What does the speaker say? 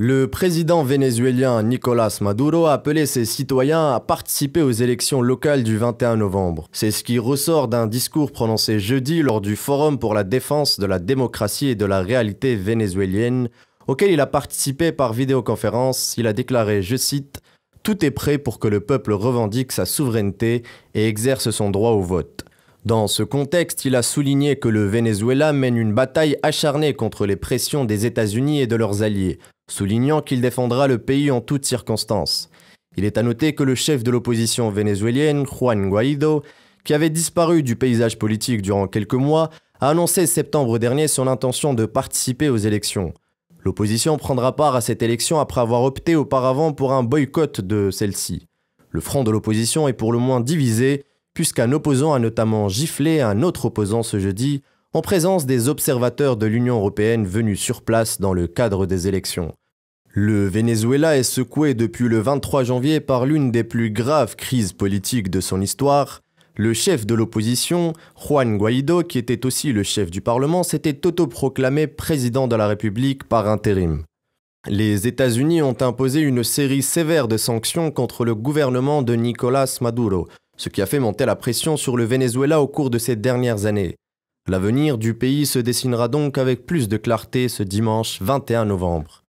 Le président vénézuélien Nicolás Maduro a appelé ses citoyens à participer aux élections locales du 21 novembre. C'est ce qui ressort d'un discours prononcé jeudi lors du Forum pour la défense de la démocratie et de la réalité vénézuélienne, auquel il a participé par vidéoconférence. Il a déclaré, je cite, Tout est prêt pour que le peuple revendique sa souveraineté et exerce son droit au vote. Dans ce contexte, il a souligné que le Venezuela mène une bataille acharnée contre les pressions des États-Unis et de leurs alliés, soulignant qu'il défendra le pays en toutes circonstances. Il est à noter que le chef de l'opposition vénézuélienne, Juan Guaido, qui avait disparu du paysage politique durant quelques mois, a annoncé septembre dernier son intention de participer aux élections. L'opposition prendra part à cette élection après avoir opté auparavant pour un boycott de celle-ci. Le front de l'opposition est pour le moins divisé, puisqu'un opposant a notamment giflé un autre opposant ce jeudi, en présence des observateurs de l'Union européenne venus sur place dans le cadre des élections. Le Venezuela est secoué depuis le 23 janvier par l'une des plus graves crises politiques de son histoire. Le chef de l'opposition, Juan Guaido, qui était aussi le chef du Parlement, s'était autoproclamé président de la République par intérim. Les États-Unis ont imposé une série sévère de sanctions contre le gouvernement de Nicolás Maduro, ce qui a fait monter la pression sur le Venezuela au cours de ces dernières années. L'avenir du pays se dessinera donc avec plus de clarté ce dimanche 21 novembre.